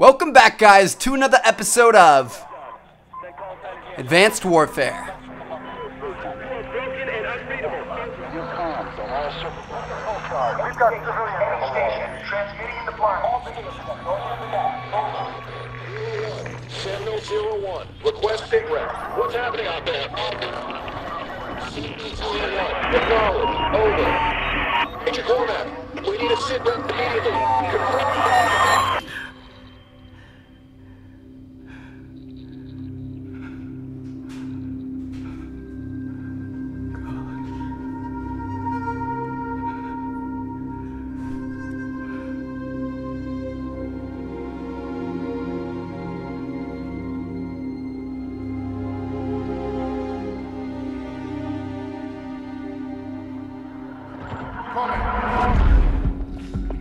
Welcome back, guys, to another episode of Advanced Warfare. Zero One, request sit rep. What's happening out there? Zero One, acknowledge. Over. Major Cormack, we need a sit rep immediately. Confirm.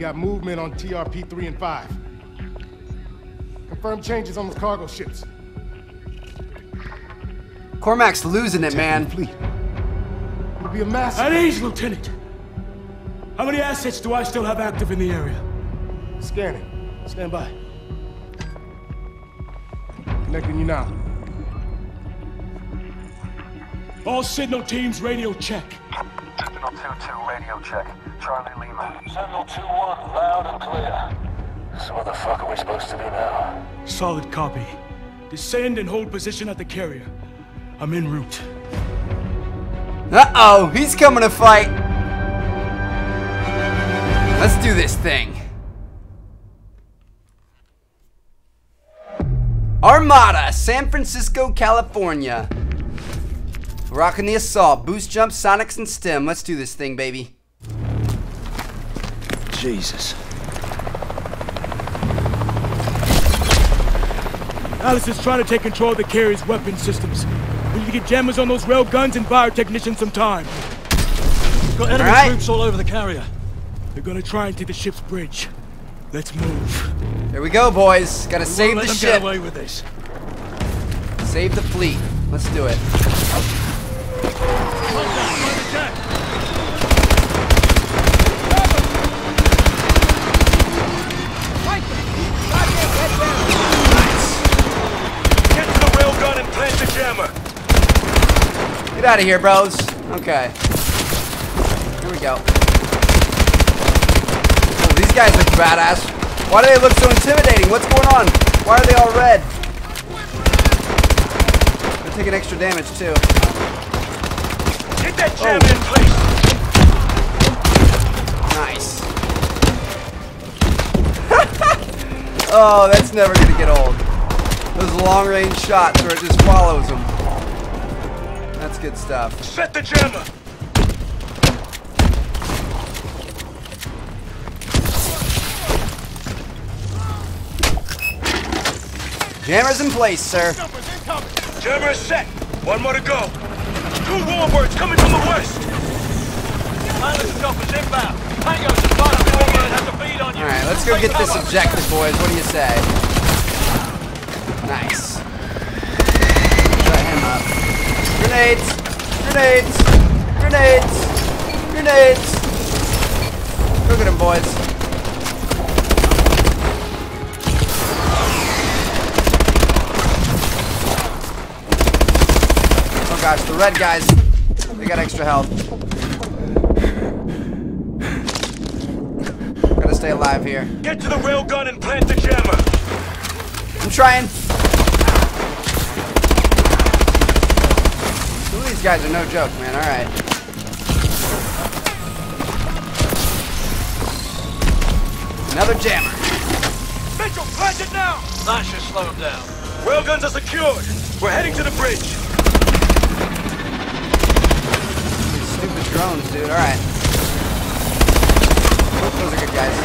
Got movement on TRP 3 and 5. Confirm changes on the cargo ships. Cormack's losing it, man. Fleet. It'll be a massive. At ease, Lieutenant. How many assets do I still have active in the area? Scanning. Stand by. Connecting you now. All signal teams radio check. Sentinel 2-2 radio check. Charlie Lima. Sentinel 2-1, loud and clear. So what the fuck are we supposed to do now? Solid copy. Descend and hold position at the carrier. I'm en route. Uh-oh, he's coming to fight. Let's do this thing. Armada, San Francisco, California. Rocking the assault. Boost jump, sonics, and stim. Let's do this thing, baby. Jesus. Atlas is trying to take control of the carrier's weapon systems. We need to get jammers on those rail guns and fire technicians some time. Got enemy Alright. troops all over the carrier. They're gonna try and take the ship's bridge. Let's move. There we go, boys. Gotta We save won't the let them ship. get away with this. Save the fleet. Let's do it. Get to the railgun and plant the jammer. Get out of here, bros. Okay. Here we go. Oh, these guys look badass. Why do they look so intimidating? What's going on? Why are they all red? They're taking extra damage, too. Get that oh. jammer in place. Nice. oh, that's never gonna get old. Those long-range shots where it just follows them. That's good stuff. Set the jammer. Jammers in place, sir. Jammer is set. One more to go. Two warbirds coming from the west. Pilot's choppers inbound. Tango's the bottom warbird has a bead on you. Alright, let's go get this objective, boys. What do you say? Nice. Grenades! Grenades! Grenades! Look at him, boys. Oh gosh, the red guys, they got extra health. Gotta stay alive here. Get to the railgun and plant the jammer. I'm trying. Some of these guys are no joke, man. All right. Another jammer. Mitchell, plant it now. Should slow him down. Railguns are secured. We're heading to the bridge. These stupid drones, dude. All right. Those are good guys.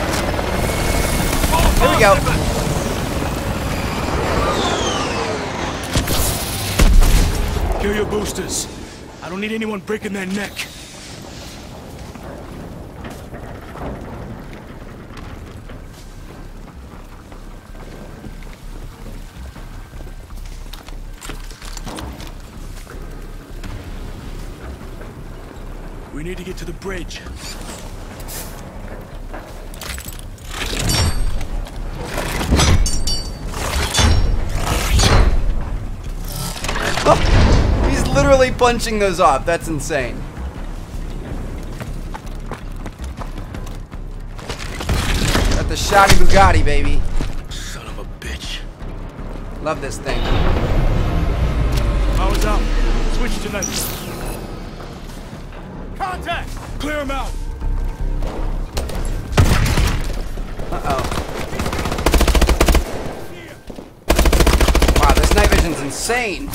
Here we go. Kill your boosters. I don't need anyone breaking their neck. We need to get to the bridge. Oh! Literally punching those off. That's insane. Got the shoddy Bugatti, baby. Son of a bitch. Love this thing. Power's up. Switch to night. Contact! Clear him out. Uh-oh. Wow, this night vision's insane.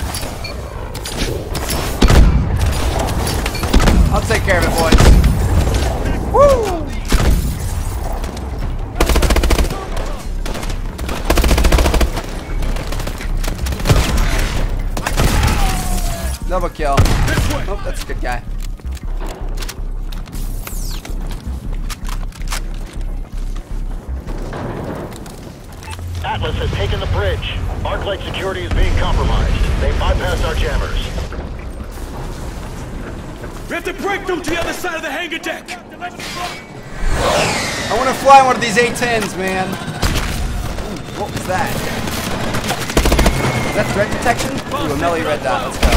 I'll take care of it, boys. Woo! Double kill. Oh, that's a good guy. Atlas has taken the bridge. Arclight security is being compromised. They bypassed our jammers. We have to break through to the other side of the hangar deck. I want to fly one of these A-10s, man. Ooh, what was that? Is that threat detection? Ooh, a melee red dot. Let's go.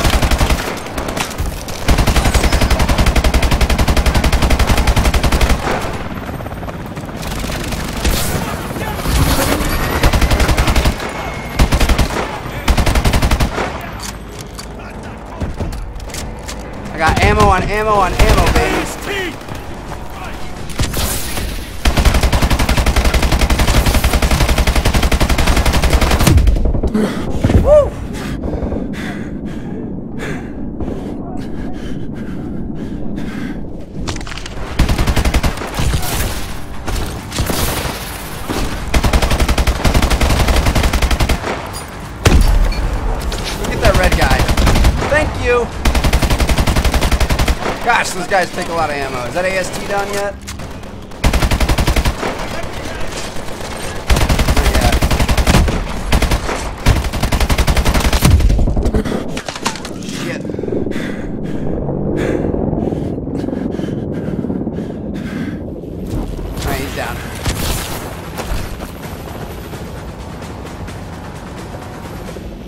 I got ammo on ammo on ammo, baby. Look at that red guy. Thank you. Gosh, those guys take a lot of ammo. Is that AST done yet?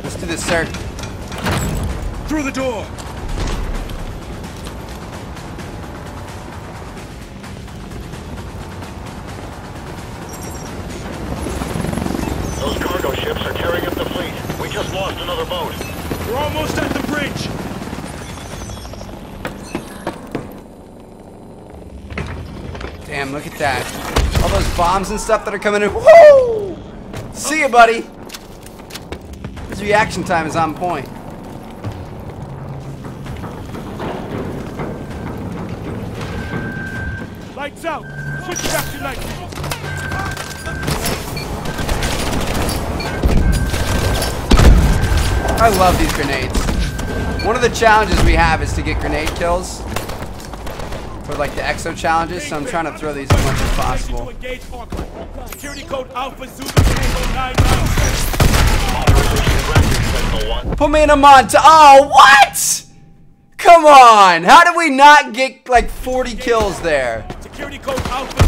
Let's do this, sir. Through the door. Cargo ships are tearing up the fleet. We just lost another boat. We're almost at the bridge. Damn, look at that. All those bombs and stuff that are coming in. Whoa! See ya, buddy. His reaction time is on point. Lights out. Switch back to night. I love these grenades. One of the challenges we have is to get grenade kills for like the exo challenges, so I'm trying to throw these as much as possible. Security code Alpha Zulu Tango 99. Authorization granted, Sentinel 1. Put me in a montage. Oh, what? Come on. How did we not get like 40 kills there? Security code Alpha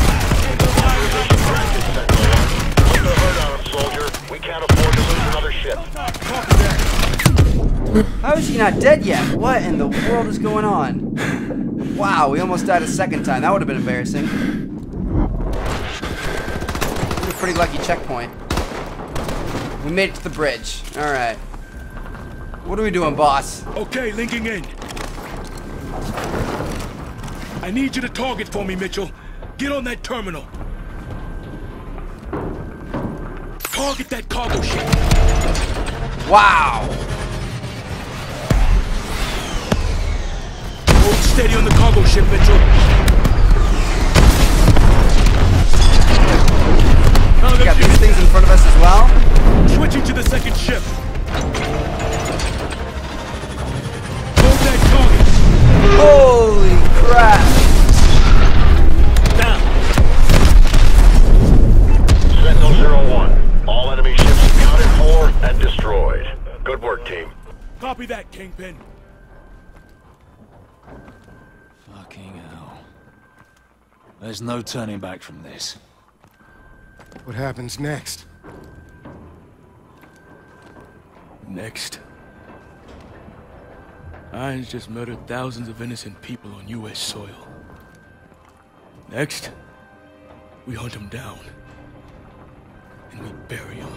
How is he not dead yet? What in the world is going on? Wow, we almost died a second time. That would have been embarrassing. A pretty lucky checkpoint. We made it to the bridge. Alright. What are we doing, um, boss? Okay, linking in. I need you to target for me, Mitchell. Get on that terminal. Target that cargo ship. Wow! Steady on the cargo ship, Mitchell. We got let's these things in front of us as well. Switching to the second ship. Hold that target. Holy crap! Down. Sentinel 01. All enemy ships accounted for and destroyed. Good work, team. Copy that, Kingpin. There's no turning back from this. What happens next? Next. Irons just murdered thousands of innocent people on U.S. soil. Next, we hunt him down. And we bury him.